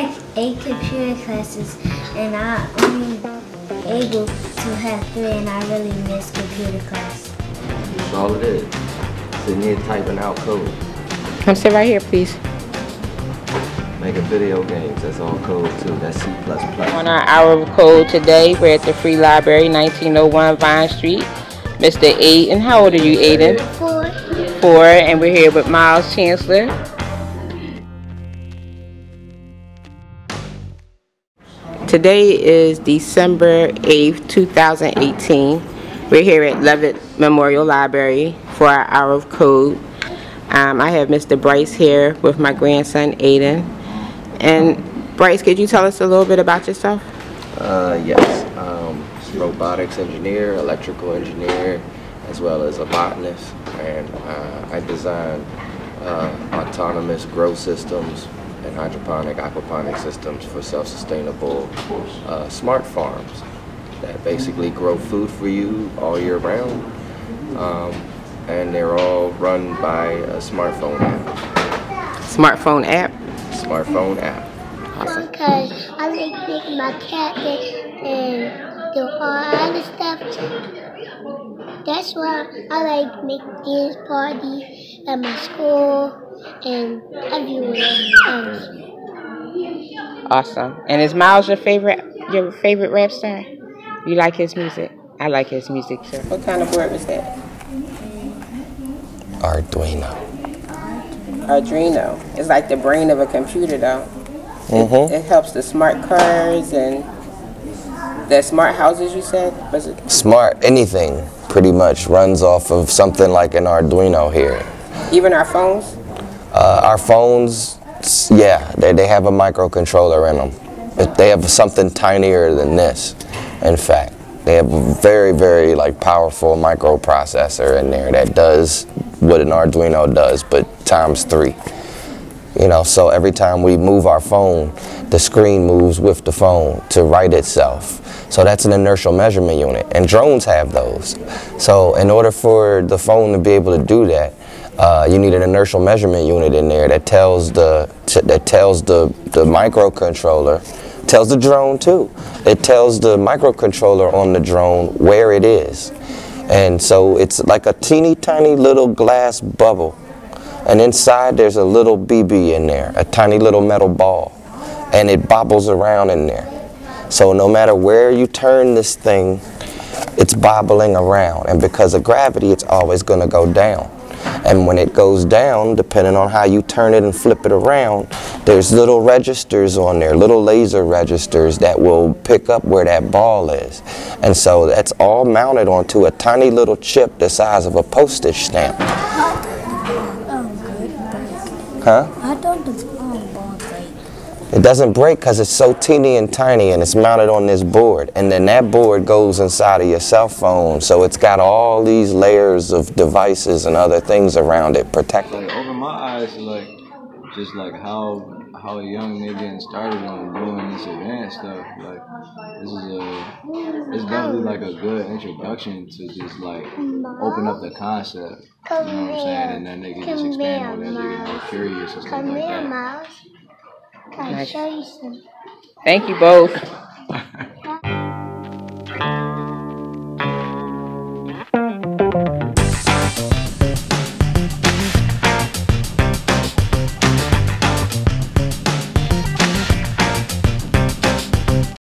had eight computer classes, and I only able to have three, and I really miss computer class. That's all it is. Sitting here typing out code. Come sit right here, please. Making video games, that's all code too. That's C++. On our hour of code today, we're at the Free Library, 1901 Vine Street. Mr. Aiden, how old are you, Aiden? Four. Four, and we're here with Miles Chancellor. Today is December 8th, 2018. We're here at Lovett Memorial Library for our hour of code. Um, I have Mr. Brice here with my grandson Aiden. And Brice, could you tell us a little bit about yourself? Uh, yes. Um, robotics engineer, electrical engineer, as well as a botanist. And uh, I design uh, autonomous grow systems and hydroponic, aquaponic systems for self-sustainable uh, smart farms that basically grow food for you all year round. Um, and they're all run by a smartphone app. Smartphone app? Smartphone app. Because I like make my cat and do all other stuff. That's why I like make dance party at my school and everywhere else. Awesome. And is Miles your favorite your favorite rap star? You like his music? I like his music too. What kind of word was that? Arduino. Arduino. It's like the brain of a computer though. Mm-hmm. It helps the smart cars and the smart houses you said? Was it Smart anything pretty much runs off of something like an Arduino here. even our phones? Uh, our phones, yeah, they, they have a microcontroller in them. They have something tinier than this, in fact. They have a very, very like powerful microprocessor in there that does what an Arduino does, but times three. You know, so every time we move our phone, the screen moves with the phone to right itself. So that's an inertial measurement unit, and drones have those. So in order for the phone to be able to do that, uh, you need an inertial measurement unit in there that tells the that tells the the microcontroller, tells the drone too. It tells the microcontroller on the drone where it is, and so it's like a teeny tiny little glass bubble and inside there's a little BB in there, a tiny little metal ball, and it bobbles around in there. So no matter where you turn this thing, it's bobbling around, and because of gravity, it's always going to go down. And when it goes down, depending on how you turn it and flip it around, there's little registers on there, little laser registers that will pick up where that ball is. And so that's all mounted onto a tiny little chip the size of a postage stamp. Huh? I thought the phone ball like It doesn't break because it's so teeny and tiny and it's mounted on this board. And then that board goes inside of your cell phone. So it's got all these layers of devices and other things around it protecting. like open my eyes like just like how how young they getting started on doing this advanced stuff. Like this is a it's definitely like a good introduction to just like open up the concept. You know what I'm saying? And then they can just expand on it as they get more curious and stuff Come like here, that. Nice. show you something? Thank you both.